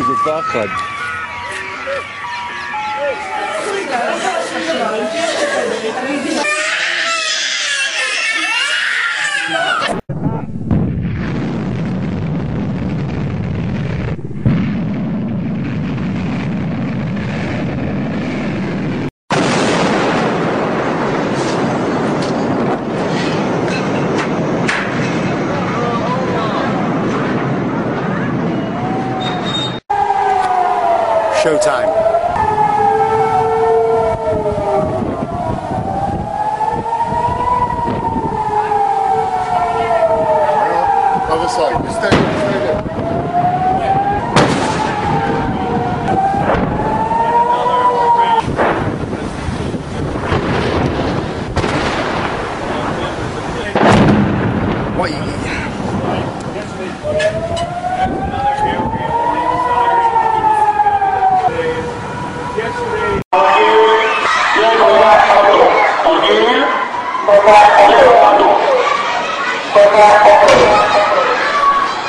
تتفخد side. You stay, stay there. Thank you.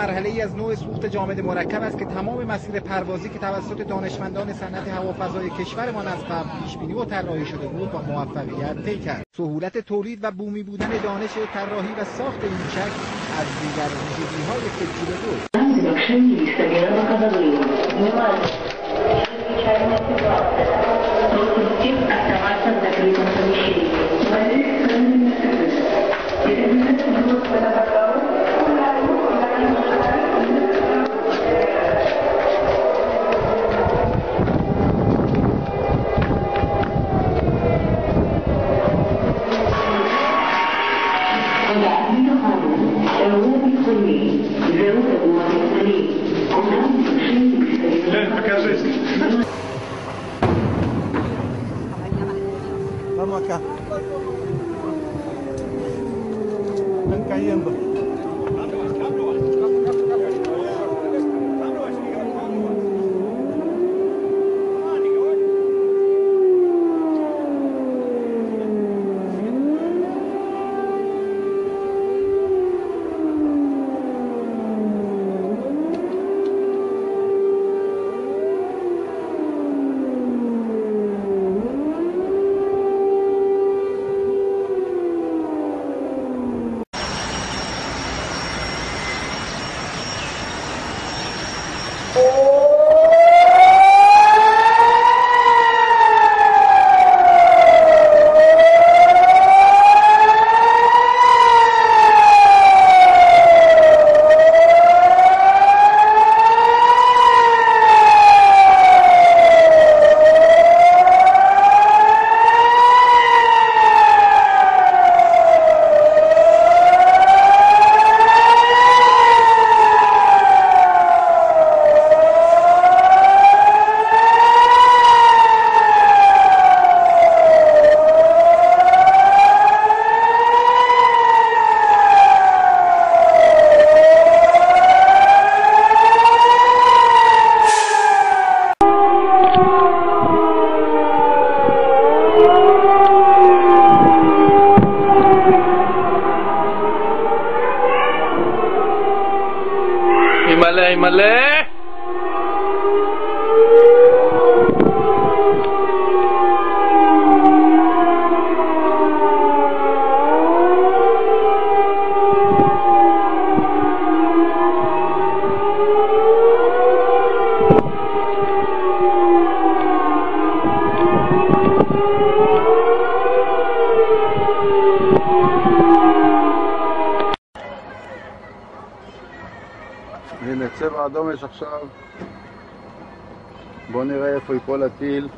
مرحله ای از نوع سوخت جامد مرکب است که تمام مسیر پروازی که توسط دانشمندان صنعت هوافضای کشورمان از قبل پیش بینی و طراحی شده بود با موفقیت طی کرد سهولت تولید و بومی بودن دانش طراحی و ساخت این شکل از دیگر ویژگی های فکری بود Yeah. My Malay. צבע אדום יש עכשיו. בואו נראה איפה יפול הטיל.